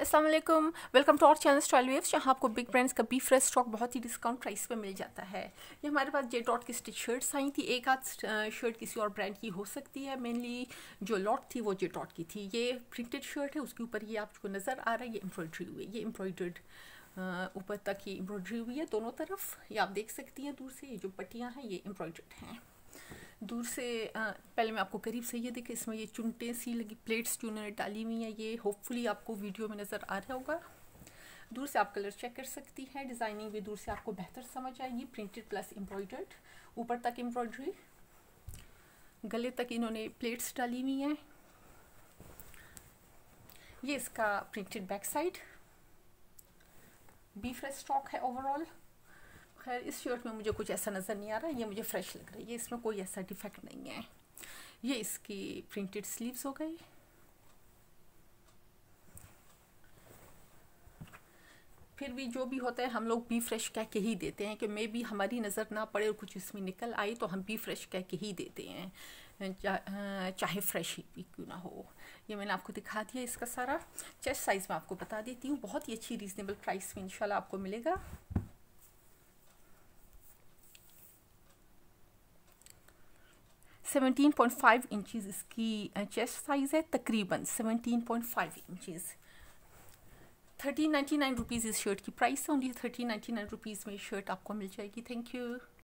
अस्सलाम वालेकुम to our channel style waves जहाँ आपको बिग ब्रांड्स का बी फ्रेश स्टॉक बहुत ही डिस्काउंट प्राइस पे मिल जाता है। ये हमारे पास जे डॉट की स्टिच शर्ट्स आई थी। एक आध शर्ट किसी और ब्रांड की हो सकती है। मेनली जो लॉट थी वो जे डॉट की थी। ये प्रिंटेड शर्ट है, उसके ऊपर ये आपको नज़र आ रहा है, ये एम्ब्रॉयड्री हुई है। ये एम्ब्रॉयडर्ड ऊपर तक ये एम्ब्रॉयड्री हुई है दोनों तरफ़। ये आप देख सकती हैं दूर से, ये जो पट्टियाँ हैं, ये एम्ब्रॉयडर्ड हैं। दूर से आ, पहले मैं आपको करीब से ये देखे इसमें ये चुनटे सी लगी प्लेट्स जो उन्होंने डाली हुई हैं ये होपफुली आपको वीडियो में नज़र आ रहा होगा। दूर से आप कलर चेक कर सकती हैं डिज़ाइनिंग भी दूर से आपको बेहतर समझ आएगी प्रिंटेड प्लस एम्ब्रॉयडर्ड ऊपर तक एम्ब्रॉयडरी गले तक इन्होंने प्लेट्स डाली हुई हैं। ये इसका printed back side be fresh stock है ओवरऑल खैर इस शर्ट में मुझे कुछ ऐसा नज़र नहीं आ रहा ये मुझे फ्रेश लग रही है इसमें कोई ऐसा डिफेक्ट नहीं है। ये इसकी प्रिंटेड स्लीव्स हो गई। फिर भी जो भी होता है हम लोग बी फ्रेश कह के ही देते हैं कि मे भी हमारी नज़र ना पड़े और कुछ इसमें निकल आए तो हम बी फ्रेश कह के ही देते हैं। चा, चाहे फ्रेश ही क्यों ना हो। ये मैंने आपको दिखा दिया इसका सारा। चेस्ट साइज़ मैं आपको बता देती हूँ। बहुत ही अच्छी रीज़नेबल प्राइस में इंशाल्लाह आपको मिलेगा। 17.5 इंचेस इसकी चेस्ट साइज़ है, तकरीबन 17.5 inches thirteen ninety nine rupees इस शर्ट की प्राइस है only thirteen ninety nine rupees में शर्ट आपको मिल जाएगी. Thank you